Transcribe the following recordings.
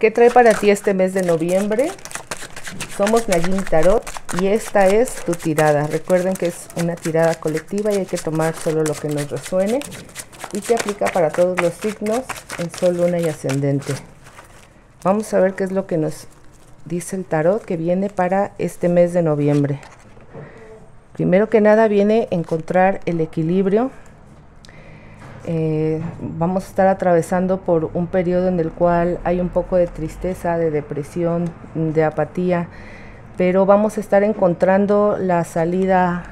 ¿Qué trae para ti este mes de noviembre? Somos Nagini Tarot y esta es tu tirada. Recuerden que es una tirada colectiva y hay que tomar solo lo que nos resuene y que aplica para todos los signos en sol, luna y ascendente. Vamos a ver qué es lo que nos dice el tarot que viene para este mes de noviembre. Primero que nada viene encontrar el equilibrio. Eh, vamos a estar atravesando por un periodo en el cual hay un poco de tristeza, de depresión, de apatía, pero vamos a estar encontrando la salida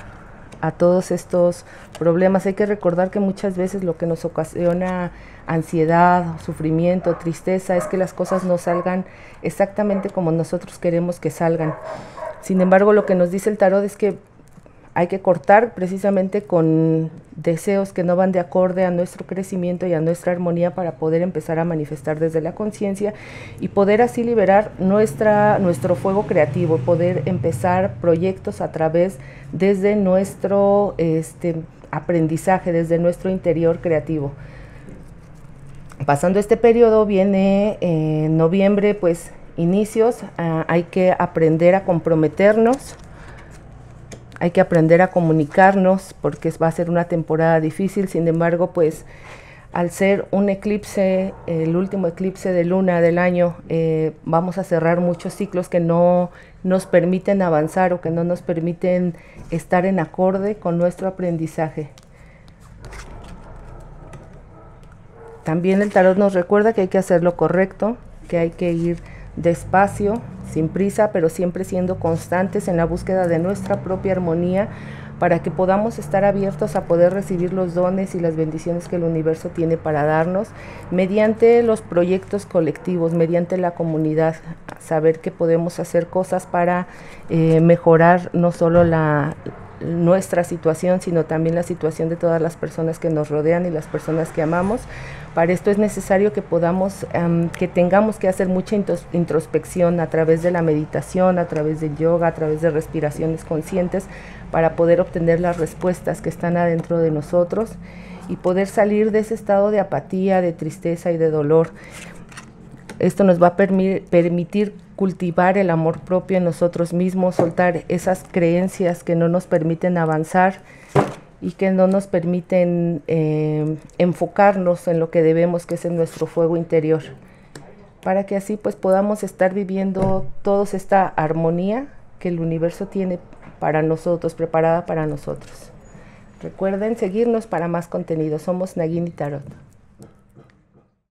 a todos estos problemas. Hay que recordar que muchas veces lo que nos ocasiona ansiedad, sufrimiento, tristeza es que las cosas no salgan exactamente como nosotros queremos que salgan. Sin embargo, lo que nos dice el tarot es que hay que cortar precisamente con deseos que no van de acorde a nuestro crecimiento y a nuestra armonía para poder empezar a manifestar desde la conciencia y poder así liberar nuestra, nuestro fuego creativo, poder empezar proyectos a través desde nuestro este, aprendizaje, desde nuestro interior creativo. Pasando este periodo viene en noviembre, pues inicios, ah, hay que aprender a comprometernos, hay que aprender a comunicarnos porque va a ser una temporada difícil, sin embargo, pues al ser un eclipse, el último eclipse de luna del año, eh, vamos a cerrar muchos ciclos que no nos permiten avanzar o que no nos permiten estar en acorde con nuestro aprendizaje. También el tarot nos recuerda que hay que hacer lo correcto, que hay que ir despacio, sin prisa, pero siempre siendo constantes en la búsqueda de nuestra propia armonía para que podamos estar abiertos a poder recibir los dones y las bendiciones que el universo tiene para darnos mediante los proyectos colectivos, mediante la comunidad, saber que podemos hacer cosas para eh, mejorar no solo la, nuestra situación, sino también la situación de todas las personas que nos rodean y las personas que amamos. Para esto es necesario que podamos, em, que tengamos que hacer mucha introspección a través de la meditación, a través del yoga, a través de respiraciones conscientes, para poder obtener las respuestas que están adentro de nosotros y poder salir de ese estado de apatía, de tristeza y de dolor. Esto nos va a permitir cultivar el amor propio en nosotros mismos, soltar esas creencias que no nos permiten avanzar y que no nos permiten eh, enfocarnos en lo que debemos, que es en nuestro fuego interior, para que así pues podamos estar viviendo toda esta armonía que el universo tiene para nosotros, preparada para nosotros. Recuerden seguirnos para más contenido. Somos Nagini Tarot.